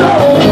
show.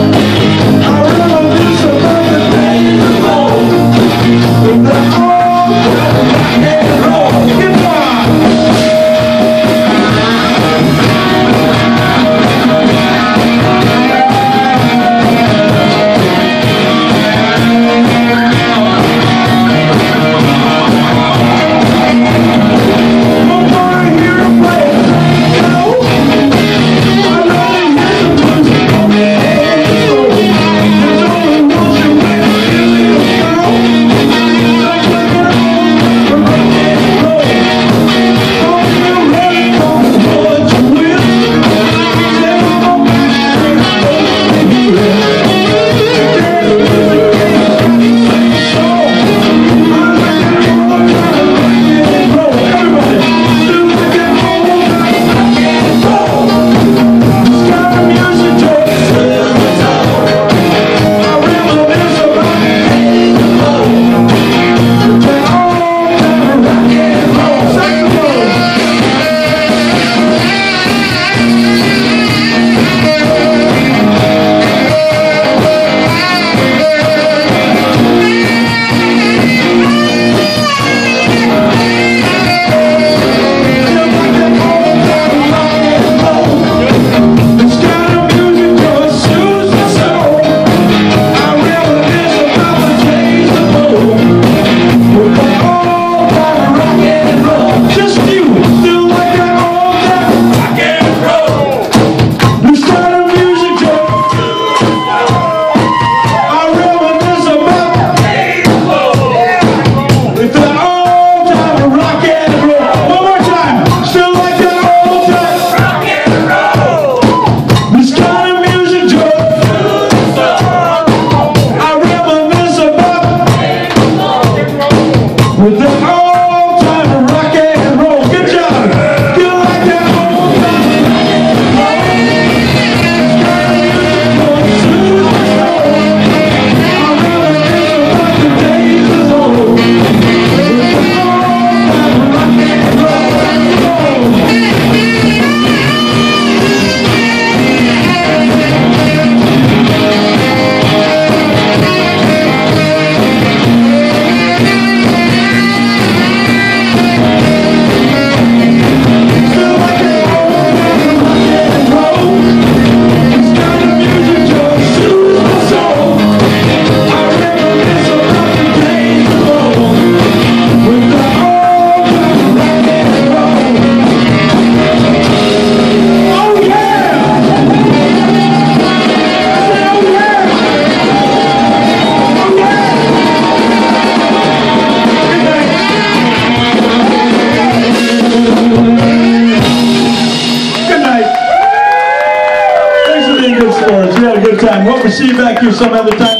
Good sports. We had a good time. Hope to see you back here some other time.